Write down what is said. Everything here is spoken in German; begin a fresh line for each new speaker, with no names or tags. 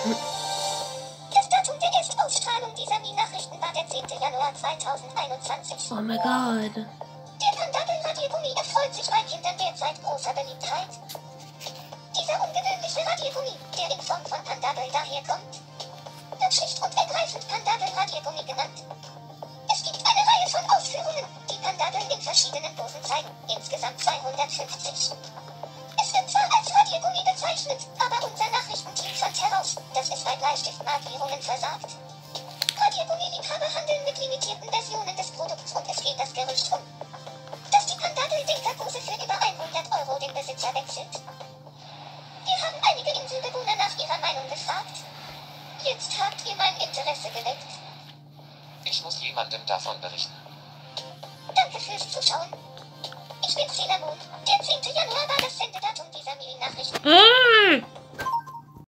Das
Datum der ersten Ausstrahlung dieser Mi-Nachrichten war der 10. Januar 2021.
Oh mein Gott.
Der Pandagel Radiergummi erfreut sich bei Kindern derzeit großer Beliebtheit. Dieser ungewöhnliche Radiergummi, der in Form von Pandagel daherkommt, wird schlicht und ergreifend Pandagel Radiergummi genannt. Es gibt eine Reihe von Ausführungen, die Pandagel in verschiedenen Dosen zeigen, insgesamt 250. dass es bei Bleistiftmarkierungen versagt. Radiergummi-Liebhaber handeln mit limitierten Versionen des Produkts und es geht das Gerücht um, dass die Pandabel-Dinkerpose für über 100 Euro den Besitzer wechselt. Wir haben einige Inselbewohner nach ihrer Meinung gefragt. Jetzt habt ihr mein Interesse geweckt.
Ich muss jemandem davon berichten.
Danke fürs Zuschauen. Ich bin Sailor Moon. Der 10. Januar war das. Ah!